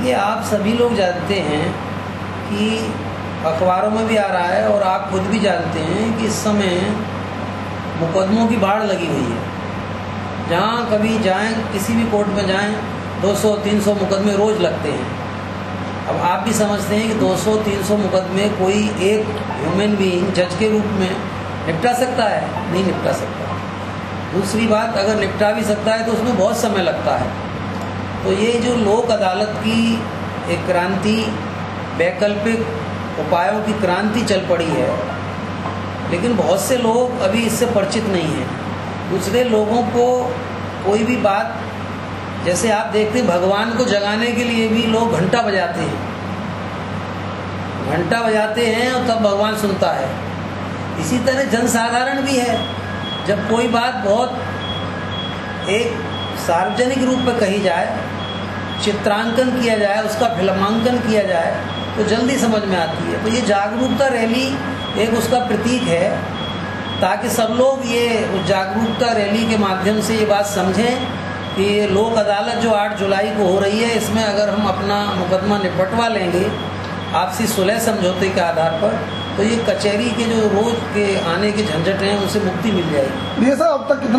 देखिए, आप सभी लोग जानते हैं कि अखबारों में भी आ रहा है और आप खुद भी जानते हैं कि इस समय मुकदमों की बाढ़ लगी हुई है। जहाँ कभी जाएँ, किसी भी कोर्ट में जाएँ 200-300 मुकदमे रोज़ लगते हैं। अब आप भी समझते हैं कि 200-300 मुकदमे कोई एक ह्यूमन बीइंग जज के रूप में निपटा सकता है? नहीं निपटा सकता। दूसरी बात, अगर निपटा भी सकता है तो उसमें बहुत समय लगता है। तो ये जो लोक अदालत की एक क्रांति, वैकल्पिक उपायों की क्रांति चल पड़ी है, लेकिन बहुत से लोग अभी इससे परिचित नहीं हैं। दूसरे लोगों को कोई भी बात, जैसे आप देखते हैं, भगवान को जगाने के लिए भी लोग घंटा बजाते हैं। घंटा बजाते हैं और तब भगवान सुनता है। इसी तरह जनसाधारण भी है। जब कोई बात बहुत एक सार्वजनिक रूप में कही जाए, चित्रांकन किया जाए, उसका फिल्मांकन किया जाए तो जल्दी समझ में आती है। तो ये जागरूकता रैली एक उसका प्रतीक है, ताकि सब लोग ये उस जागरूकता रैली के माध्यम से ये बात समझें कि ये लोक अदालत जो 8 जुलाई को हो रही है, इसमें अगर हम अपना मुकदमा निपटवा लेंगे, आपसी सुलह समझौते के आधार पर तो ये कचहरी के जो रोज के आने के झंझट हैं, उनसे मुक्ति मिल जाएगी। सर अब तक कितना